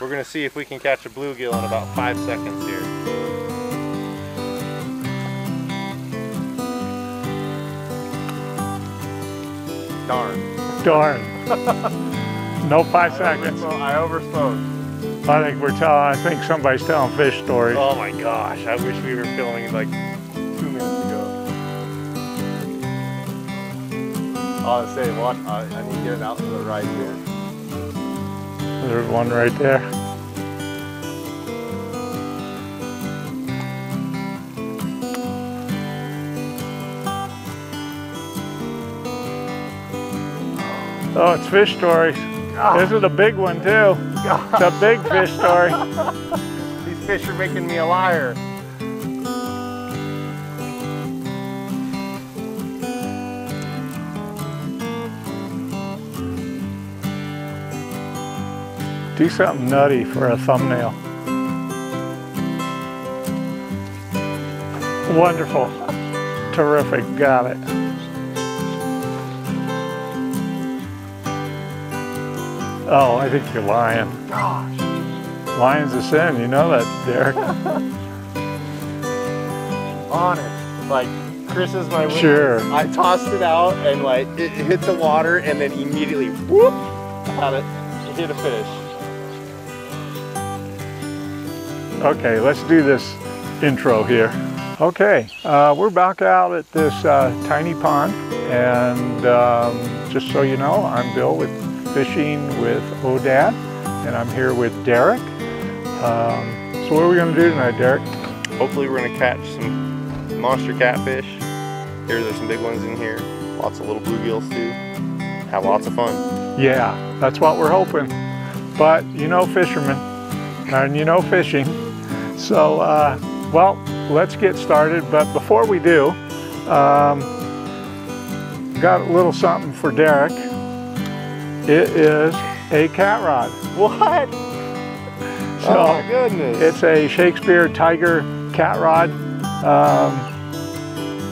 We're gonna see if we can catch a bluegill in about five seconds here. Darn. Darn. no five seconds. I overspoke. I think we're telling, I think somebody's telling fish stories. Oh my gosh, I wish we were filming like two minutes ago. I'll say, watch, I, I need to get it out to the right here. There's one right there. Oh, it's fish stories. Ah. This is a big one too. It's a big fish story. These fish are making me a liar. Do something nutty for a thumbnail. Wonderful. Terrific. Got it. Oh, I think you're lying. Gosh. Lying's a sin. You know that, Derek. Honest. Like, Chris is my. Sure. I tossed it out and like, it hit the water and then immediately, whoop, had it, it hit a fish. Okay, let's do this intro here. Okay, uh, we're back out at this uh, tiny pond, and um, just so you know, I'm Bill with Fishing with Odad, and I'm here with Derek. Um, so what are we going to do tonight, Derek? Hopefully we're gonna catch some monster catfish. Here, there's some big ones in here. Lots of little bluegills too. Have lots of fun. Yeah, that's what we're hoping. But you know fishermen, and you know fishing. So, uh, well, let's get started. But before we do, um, got a little something for Derek. It is a cat rod. What? So oh my goodness. it's a Shakespeare Tiger cat rod. Um,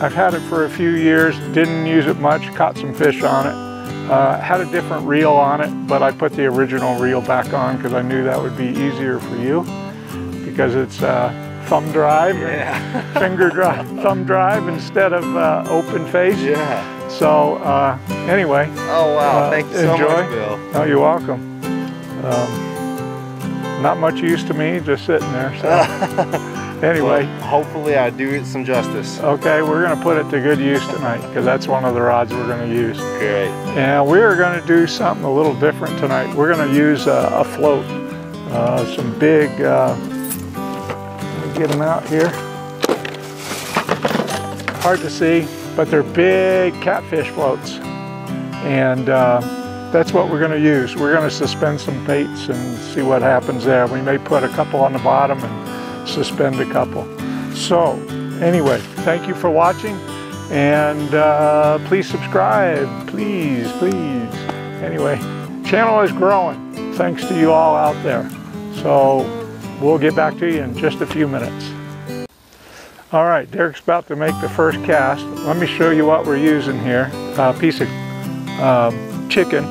I've had it for a few years, didn't use it much, caught some fish on it. Uh, had a different reel on it, but I put the original reel back on because I knew that would be easier for you because it's uh, thumb drive, yeah. finger drive, thumb drive instead of uh, open face. yeah. So uh, anyway, Oh wow. Uh, Thank you so enjoy. much, Bill. oh, you're welcome. Um, not much use to me, just sitting there. So anyway. Well, hopefully I do it some justice. Okay, we're going to put it to good use tonight because that's one of the rods we're going to use. Great. And we're going to do something a little different tonight. We're going to use a, a float, uh, some big, uh, get them out here. Hard to see, but they're big catfish floats. And uh, that's what we're going to use. We're going to suspend some baits and see what happens there. We may put a couple on the bottom and suspend a couple. So anyway, thank you for watching and uh, please subscribe, please, please. Anyway, channel is growing thanks to you all out there. So we'll get back to you in just a few minutes. All right, Derek's about to make the first cast. Let me show you what we're using here. A piece of um, chicken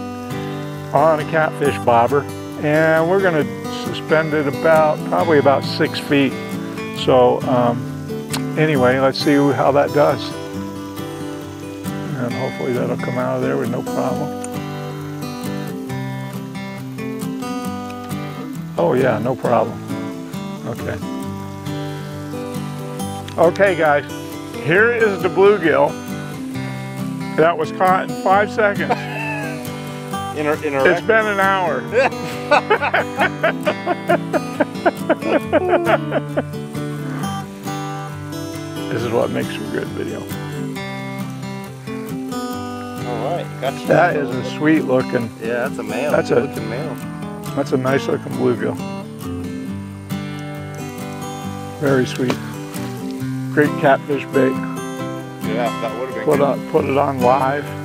on a catfish bobber and we're going to suspend it about probably about six feet so um, anyway let's see how that does and hopefully that'll come out of there with no problem oh yeah no problem okay okay guys here is the bluegill that was caught in five seconds In a, in a it's been an hour. this is what makes a good video. All right, gotcha. That is a sweet looking, Yeah, that's a male. That's a- looking male. that's a nice looking bluegill. Very sweet. Great catfish bait. Yeah, that would have been Put good. on, put it on live.